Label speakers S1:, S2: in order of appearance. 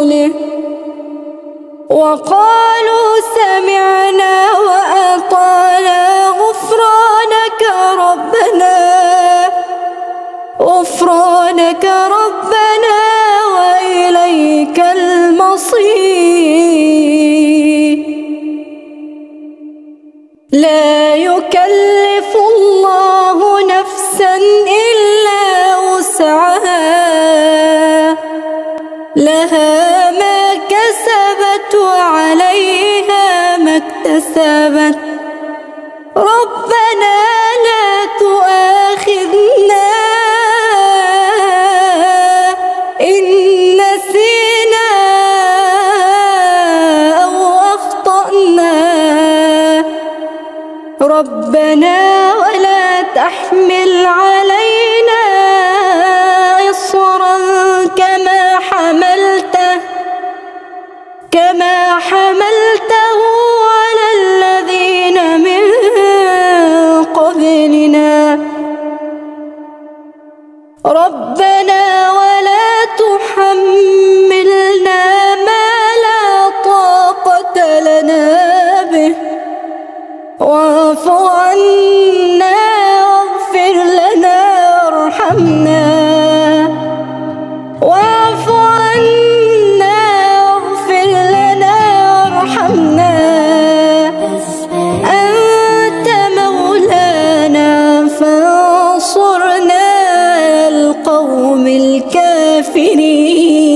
S1: رسله وقالوا سمعنا وأطعنا غفرانك ربنا. غفرانك ربنا وإليك المصير. لا كسبت وعليها ما اكتسبت. ربنا لا تؤاخذنا إن نسينا أو أخطأنا. ربنا ولا تحمل علينا كما حملته على الذين من قبلنا. ربنا ولا تحملنا ما لا طاقة لنا به. واعف عنا على القوم الكافرين.